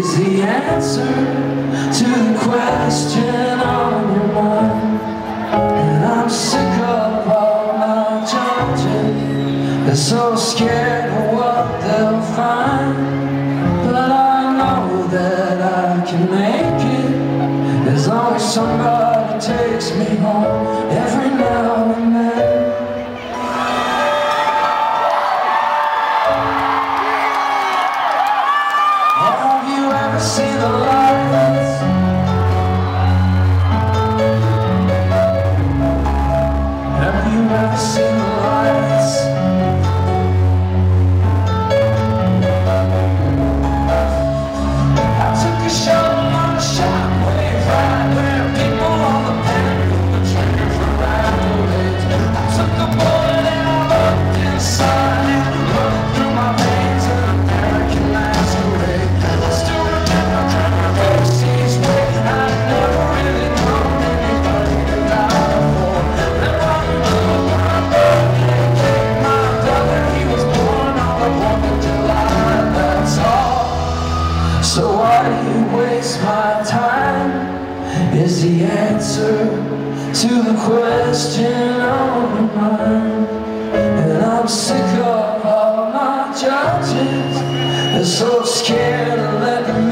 is the answer to the question on your mind. And I'm sick of all my judges. They're so scared of what they'll find. But I know that I can make it as long as somebody takes me home every That's all. So why do you waste my time? Is the answer to the question on your mind. And I'm sick of all my judges. They're so scared of letting